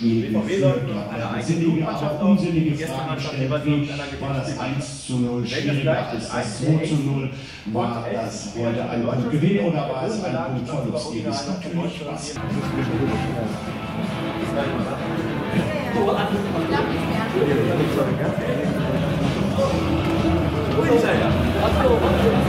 Spiel geführt. Eine sinnige, aber unsinnige Frage gestellt wird, war das 1 zu 0 schwieriger als das 2 zu 0? War das heute ein Punktgewinn oder war es ein Punktverlust? Ihr wisst natürlich was. Wo ist ja.